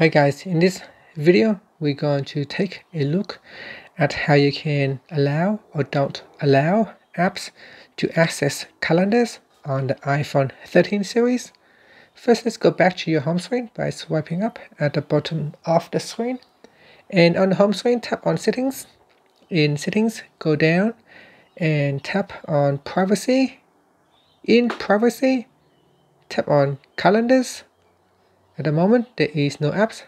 Hi guys, in this video we're going to take a look at how you can allow or don't allow apps to access calendars on the iPhone 13 series. First let's go back to your home screen by swiping up at the bottom of the screen and on the home screen tap on settings. In settings go down and tap on privacy. In privacy tap on calendars at the moment, there is no apps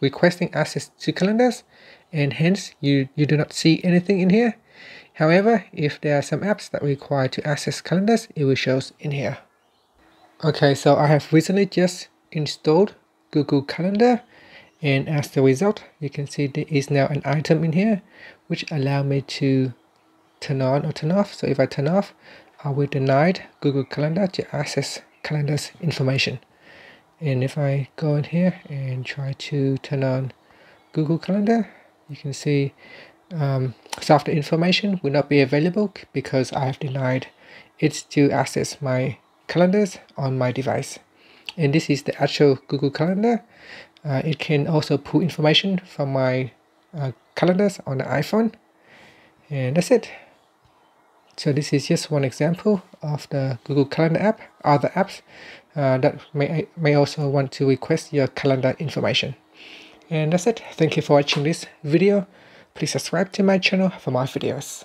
requesting access to calendars and hence you, you do not see anything in here. However, if there are some apps that require to access calendars, it will show in here. Okay, so I have recently just installed Google Calendar and as the result, you can see there is now an item in here which allow me to turn on or turn off. So if I turn off, I will deny Google Calendar to access calendars information and if I go in here and try to turn on Google Calendar you can see um, the information will not be available because I have denied it to access my calendars on my device. And this is the actual Google Calendar. Uh, it can also pull information from my uh, calendars on the iPhone. And that's it. So this is just one example of the Google Calendar app. Other apps uh, that may, may also want to request your calendar information. And that's it. Thank you for watching this video. Please subscribe to my channel for more videos.